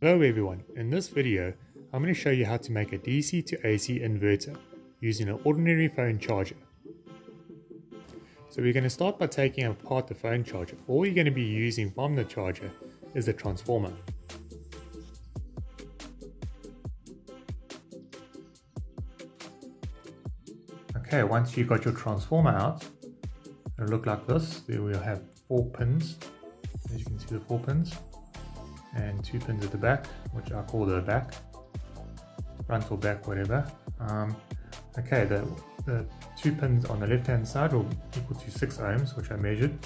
Hello everyone, in this video I'm going to show you how to make a DC to AC inverter using an ordinary phone charger. So we're going to start by taking apart the phone charger. All you're going to be using from the charger is the transformer. Okay, once you've got your transformer out, it'll look like this. There we'll have four pins, as you can see the four pins and two pins at the back, which I call the back, front or back, whatever. Um, okay, the, the two pins on the left hand side will equal to 6 ohms, which I measured,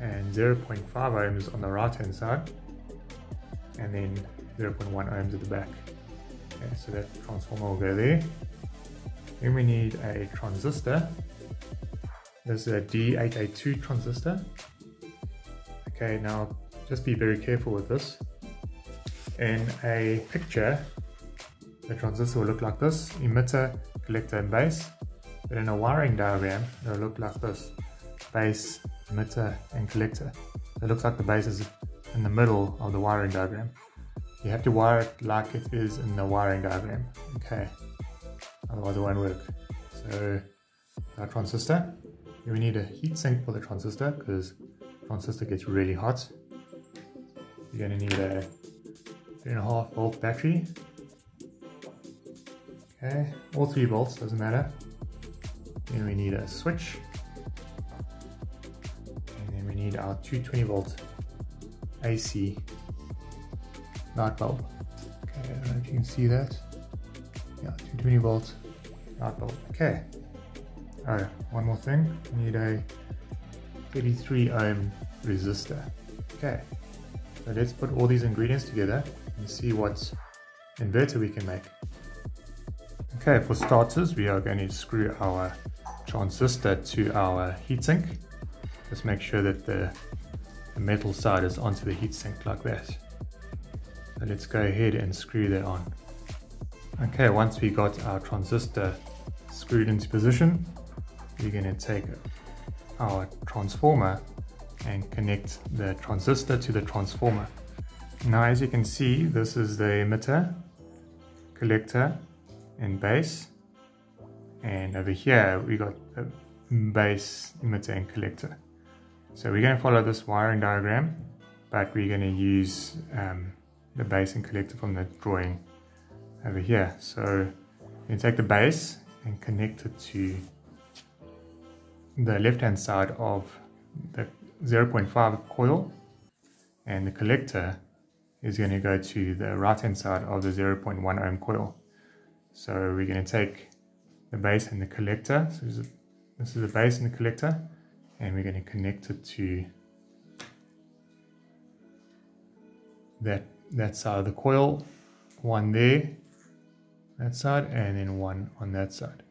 and 0.5 ohms on the right hand side, and then 0.1 ohms at the back. Okay, so that transformer will go there. Then we need a transistor. This is a D882 transistor. Okay, now just be very careful with this. In a picture, the transistor will look like this, emitter, collector and base. But in a wiring diagram, it will look like this, base, emitter and collector. It looks like the base is in the middle of the wiring diagram. You have to wire it like it is in the wiring diagram, okay? Otherwise it won't work. So, our transistor, we need a heat sink for the transistor because transistor gets really hot you're going to need a 3.5 volt battery. Okay, all 3 volts, doesn't matter. Then we need a switch. And then we need our 220 volt AC light bulb. Okay, I don't know if you can see that. Yeah, 220 volt light bulb. Okay. Oh, one more thing. We need a 33 ohm resistor. Okay. So let's put all these ingredients together and see what inverter we can make. Okay, for starters, we are going to screw our transistor to our heatsink. Just make sure that the, the metal side is onto the heatsink like that. So let's go ahead and screw that on. Okay, once we got our transistor screwed into position, we're going to take our transformer and connect the transistor to the transformer. Now as you can see this is the emitter, collector and base and over here we got the base, emitter and collector. So we're going to follow this wiring diagram but we're going to use um, the base and collector from the drawing over here. So you take the base and connect it to the left hand side of the 0.5 coil and the collector is going to go to the right hand side of the 0.1 ohm coil. So we're going to take the base and the collector, so this is, this is the base and the collector, and we're going to connect it to that, that side of the coil, one there, that side, and then one on that side.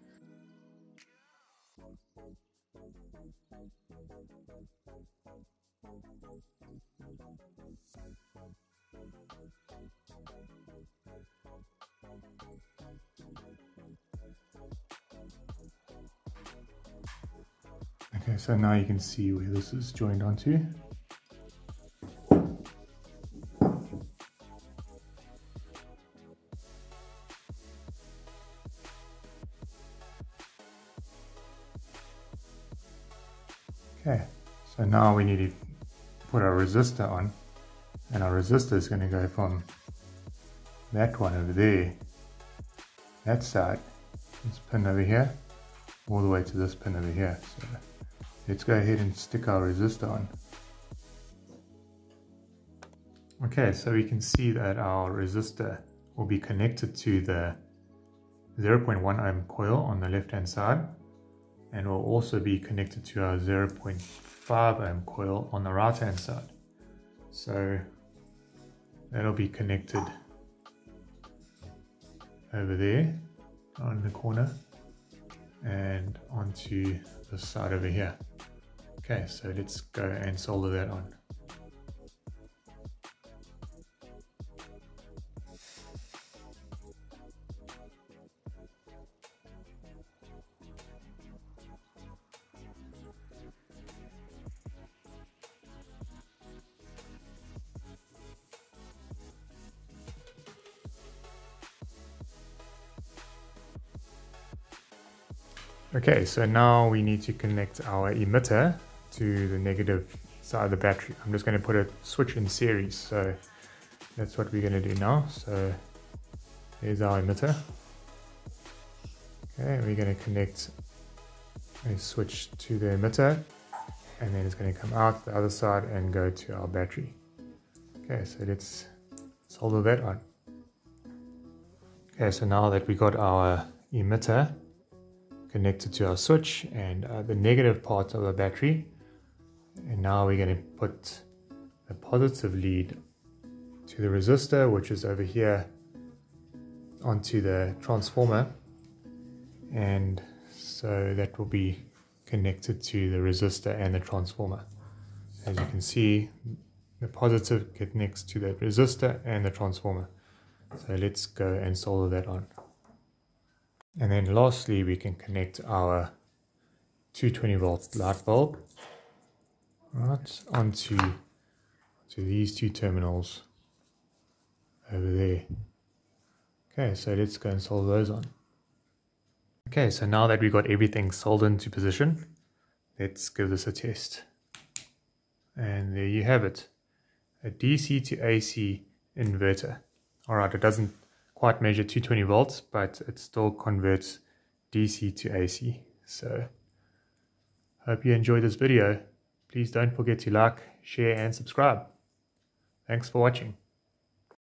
Okay, so now you can see where this is joined onto. Okay, so now we need to put our resistor on and our resistor is going to go from that one over there, that side, this pin over here, all the way to this pin over here. So let's go ahead and stick our resistor on. Okay, so we can see that our resistor will be connected to the 0.1 ohm coil on the left hand side and will also be connected to our 0.5 ohm coil on the right hand side. So that'll be connected over there on the corner and onto the side over here. Okay, so let's go and solder that on. Okay, so now we need to connect our emitter to the negative side of the battery. I'm just going to put a switch in series, so that's what we're going to do now. So there's our emitter. Okay, we're going to connect a switch to the emitter and then it's going to come out the other side and go to our battery. Okay, so let's solder that on. Okay, so now that we got our emitter connected to our switch and uh, the negative part of the battery, and now we're going to put the positive lead to the resistor, which is over here, onto the transformer. And so that will be connected to the resistor and the transformer. As you can see, the positive connects to the resistor and the transformer. So let's go and solder that on. And then lastly, we can connect our 220 volt light bulb right onto, onto these two terminals over there. Okay, so let's go and solder those on. Okay, so now that we've got everything soldered into position, let's give this a test. And there you have it, a DC to AC inverter. Alright, it doesn't quite measure 220 volts, but it still converts DC to AC. So, hope you enjoyed this video. Please don't forget to like, share and subscribe. Thanks for watching.